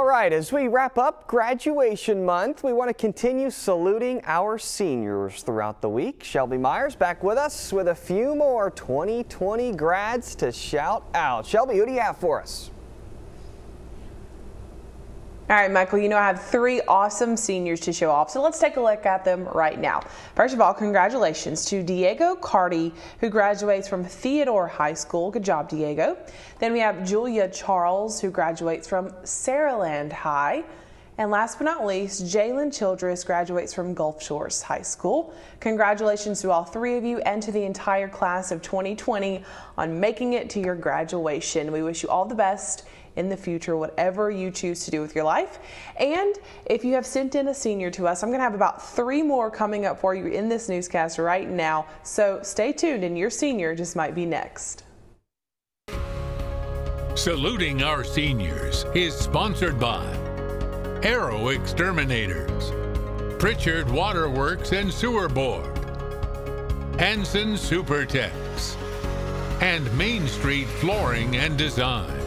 All right, as we wrap up graduation month, we want to continue saluting our seniors throughout the week. Shelby Myers back with us with a few more 2020 grads to shout out. Shelby, who do you have for us? All right, Michael, you know I have three awesome seniors to show off, so let's take a look at them right now. First of all, congratulations to Diego Cartee, who graduates from Theodore High School. Good job, Diego. Then we have Julia Charles, who graduates from Saraland High. And last but not least, Jallyn Childress graduates from Gulf Shores High School. Congratulations to all three of you and to the entire class of 2020 on making it to your graduation. We wish you all the best in the future, whatever you choose to do with your life. And if you have sent in a senior to us, I'm going to have about three more coming up for you in this newscast right now. So stay tuned, and your senior just might be next. Saluting our seniors is sponsored by Arrow Exterminators, Prichard Waterworks and Sewer Board, Hanson Supertex, and Main Street Flooring and Design.